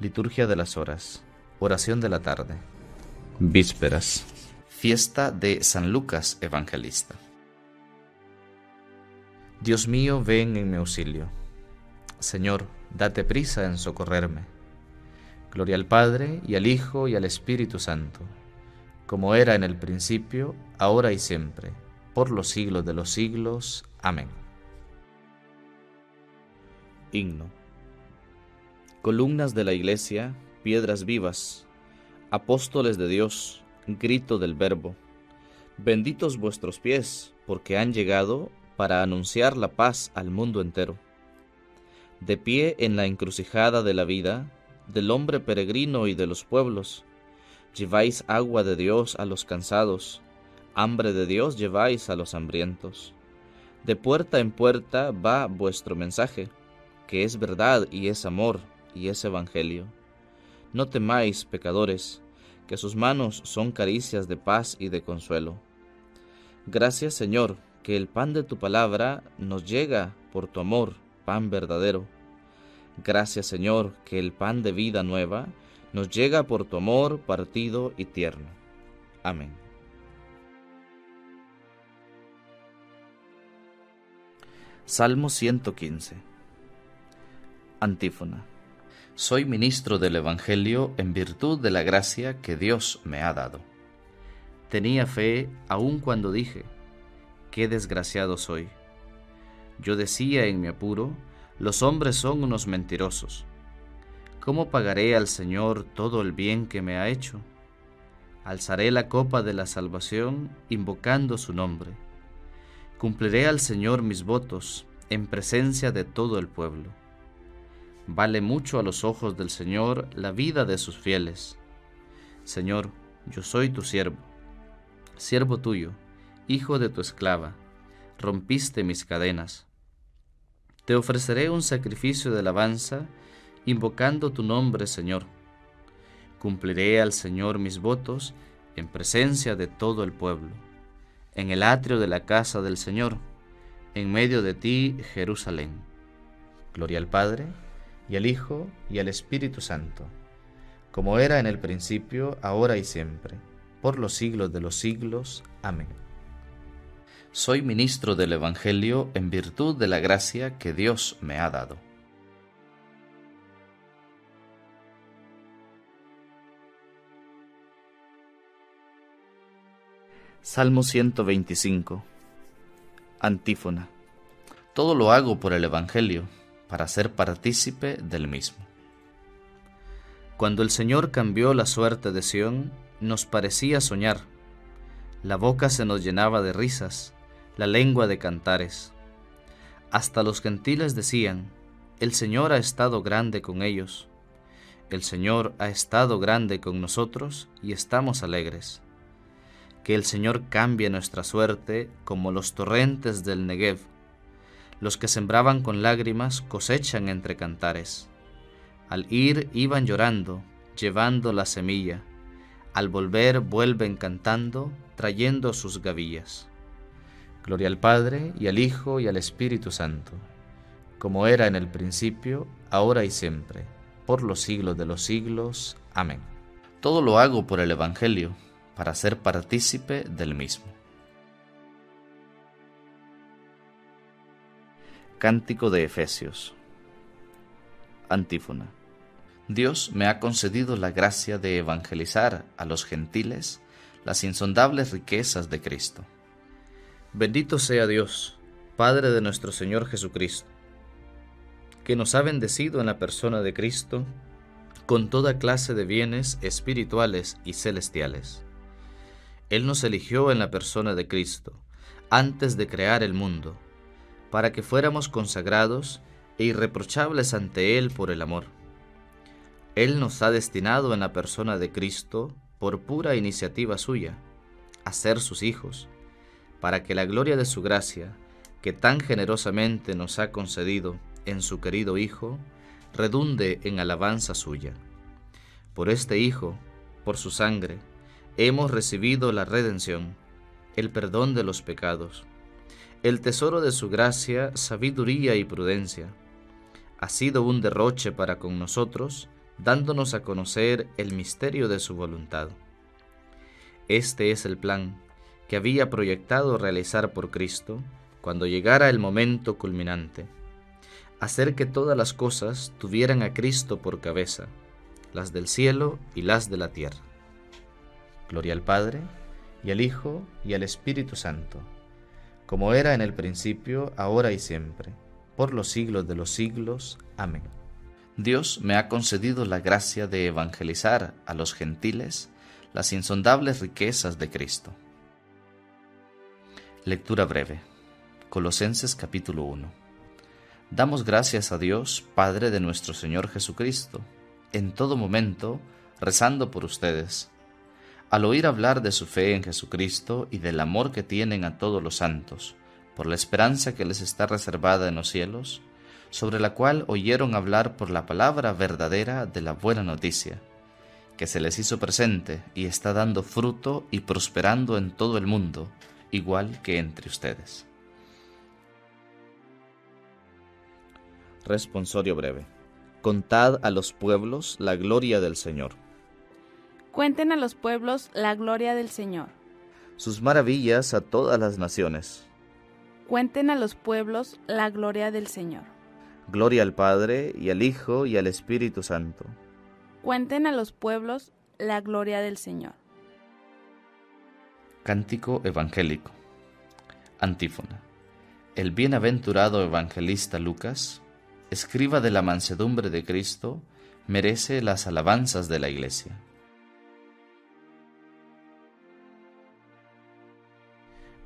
Liturgia de las Horas. Oración de la tarde. Vísperas. Fiesta de San Lucas Evangelista. Dios mío, ven en mi auxilio. Señor, date prisa en socorrerme. Gloria al Padre, y al Hijo, y al Espíritu Santo, como era en el principio, ahora y siempre, por los siglos de los siglos. Amén. Himno columnas de la iglesia, piedras vivas, apóstoles de Dios, grito del Verbo. Benditos vuestros pies, porque han llegado para anunciar la paz al mundo entero. De pie en la encrucijada de la vida, del hombre peregrino y de los pueblos, lleváis agua de Dios a los cansados, hambre de Dios lleváis a los hambrientos. De puerta en puerta va vuestro mensaje, que es verdad y es amor, y es Evangelio. No temáis, pecadores, que sus manos son caricias de paz y de consuelo. Gracias, Señor, que el pan de tu palabra nos llega por tu amor, pan verdadero. Gracias, Señor, que el pan de vida nueva nos llega por tu amor partido y tierno. Amén. Salmo 115 Antífona soy ministro del Evangelio en virtud de la gracia que Dios me ha dado. Tenía fe aun cuando dije, qué desgraciado soy. Yo decía en mi apuro, los hombres son unos mentirosos. ¿Cómo pagaré al Señor todo el bien que me ha hecho? Alzaré la copa de la salvación invocando su nombre. Cumpliré al Señor mis votos en presencia de todo el pueblo. Vale mucho a los ojos del Señor la vida de sus fieles. Señor, yo soy tu siervo, siervo tuyo, hijo de tu esclava, rompiste mis cadenas. Te ofreceré un sacrificio de alabanza, invocando tu nombre, Señor. Cumpliré al Señor mis votos en presencia de todo el pueblo, en el atrio de la casa del Señor, en medio de ti, Jerusalén. Gloria al Padre, y al Hijo, y al Espíritu Santo, como era en el principio, ahora y siempre, por los siglos de los siglos. Amén. Soy ministro del Evangelio en virtud de la gracia que Dios me ha dado. Salmo 125 Antífona Todo lo hago por el Evangelio para ser partícipe del mismo. Cuando el Señor cambió la suerte de Sión, nos parecía soñar. La boca se nos llenaba de risas, la lengua de cantares. Hasta los gentiles decían, el Señor ha estado grande con ellos. El Señor ha estado grande con nosotros y estamos alegres. Que el Señor cambie nuestra suerte como los torrentes del Negev los que sembraban con lágrimas cosechan entre cantares. Al ir iban llorando, llevando la semilla. Al volver vuelven cantando, trayendo sus gavillas. Gloria al Padre, y al Hijo, y al Espíritu Santo, como era en el principio, ahora y siempre, por los siglos de los siglos. Amén. Todo lo hago por el Evangelio, para ser partícipe del mismo. Cántico de Efesios. Antífona. Dios me ha concedido la gracia de evangelizar a los gentiles las insondables riquezas de Cristo. Bendito sea Dios, Padre de nuestro Señor Jesucristo, que nos ha bendecido en la persona de Cristo con toda clase de bienes espirituales y celestiales. Él nos eligió en la persona de Cristo antes de crear el mundo para que fuéramos consagrados e irreprochables ante Él por el amor. Él nos ha destinado en la persona de Cristo, por pura iniciativa suya, a ser sus hijos, para que la gloria de su gracia, que tan generosamente nos ha concedido en su querido Hijo, redunde en alabanza suya. Por este Hijo, por su sangre, hemos recibido la redención, el perdón de los pecados el tesoro de su gracia, sabiduría y prudencia. Ha sido un derroche para con nosotros dándonos a conocer el misterio de su voluntad. Este es el plan que había proyectado realizar por Cristo cuando llegara el momento culminante, hacer que todas las cosas tuvieran a Cristo por cabeza, las del cielo y las de la tierra. Gloria al Padre, y al Hijo, y al Espíritu Santo, como era en el principio, ahora y siempre, por los siglos de los siglos. Amén. Dios me ha concedido la gracia de evangelizar a los gentiles las insondables riquezas de Cristo. Lectura breve. Colosenses capítulo 1. Damos gracias a Dios, Padre de nuestro Señor Jesucristo, en todo momento, rezando por ustedes. Al oír hablar de su fe en Jesucristo y del amor que tienen a todos los santos, por la esperanza que les está reservada en los cielos, sobre la cual oyeron hablar por la palabra verdadera de la buena noticia, que se les hizo presente y está dando fruto y prosperando en todo el mundo, igual que entre ustedes. Responsorio breve. Contad a los pueblos la gloria del Señor. Cuenten a los pueblos la gloria del Señor. Sus maravillas a todas las naciones. Cuenten a los pueblos la gloria del Señor. Gloria al Padre y al Hijo y al Espíritu Santo. Cuenten a los pueblos la gloria del Señor. Cántico Evangélico. Antífona. El bienaventurado evangelista Lucas, escriba de la mansedumbre de Cristo, merece las alabanzas de la Iglesia.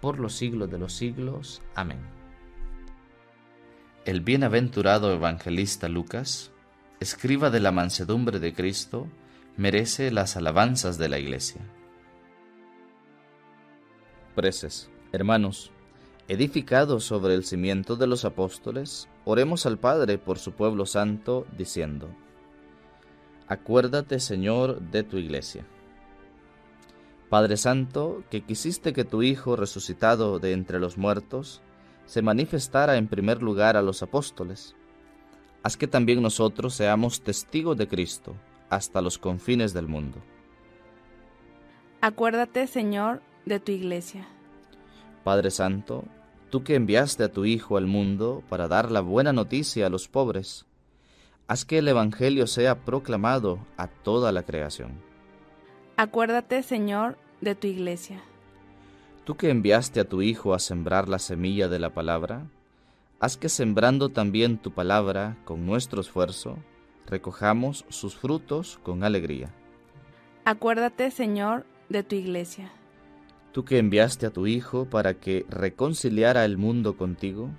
por los siglos de los siglos. Amén. El bienaventurado evangelista Lucas, escriba de la mansedumbre de Cristo, merece las alabanzas de la Iglesia. Preces, hermanos, edificados sobre el cimiento de los apóstoles, oremos al Padre por su pueblo santo, diciendo, Acuérdate, Señor, de tu iglesia. Padre Santo, que quisiste que tu Hijo resucitado de entre los muertos, se manifestara en primer lugar a los apóstoles, haz que también nosotros seamos testigos de Cristo hasta los confines del mundo. Acuérdate, Señor, de tu iglesia. Padre Santo, tú que enviaste a tu Hijo al mundo para dar la buena noticia a los pobres, haz que el Evangelio sea proclamado a toda la creación. Acuérdate, Señor, de tu iglesia. Tú que enviaste a tu Hijo a sembrar la semilla de la palabra, haz que sembrando también tu palabra con nuestro esfuerzo, recojamos sus frutos con alegría. Acuérdate, Señor, de tu iglesia. Tú que enviaste a tu Hijo para que reconciliara el mundo contigo,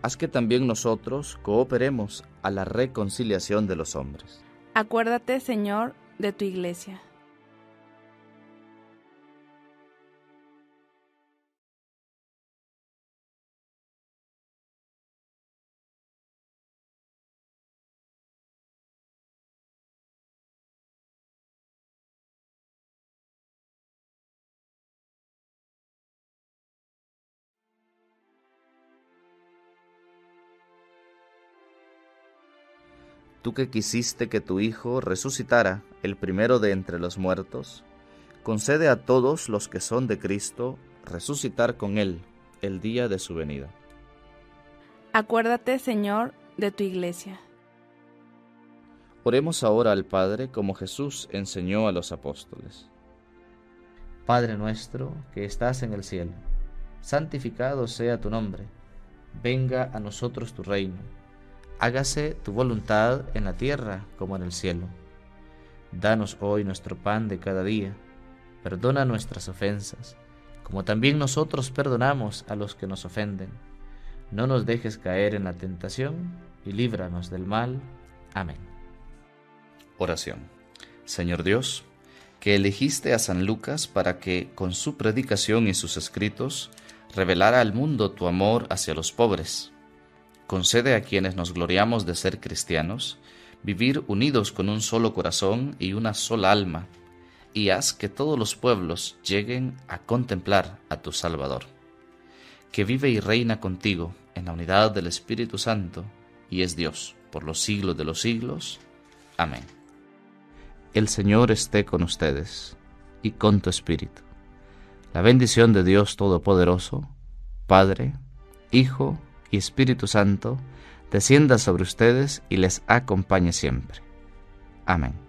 haz que también nosotros cooperemos a la reconciliación de los hombres. Acuérdate, Señor, de tu iglesia. Tú que quisiste que tu Hijo resucitara el primero de entre los muertos, concede a todos los que son de Cristo resucitar con Él el día de su venida. Acuérdate, Señor, de tu iglesia. Oremos ahora al Padre como Jesús enseñó a los apóstoles. Padre nuestro que estás en el cielo, santificado sea tu nombre, venga a nosotros tu reino, hágase tu voluntad en la tierra como en el cielo. Danos hoy nuestro pan de cada día, perdona nuestras ofensas, como también nosotros perdonamos a los que nos ofenden. No nos dejes caer en la tentación y líbranos del mal. Amén. Oración. Señor Dios, que elegiste a San Lucas para que, con su predicación y sus escritos, revelara al mundo tu amor hacia los pobres. Concede a quienes nos gloriamos de ser cristianos, vivir unidos con un solo corazón y una sola alma, y haz que todos los pueblos lleguen a contemplar a tu Salvador, que vive y reina contigo en la unidad del Espíritu Santo, y es Dios por los siglos de los siglos. Amén. El Señor esté con ustedes y con tu espíritu. La bendición de Dios Todopoderoso, Padre, Hijo y Espíritu Santo, descienda sobre ustedes y les acompañe siempre. Amén.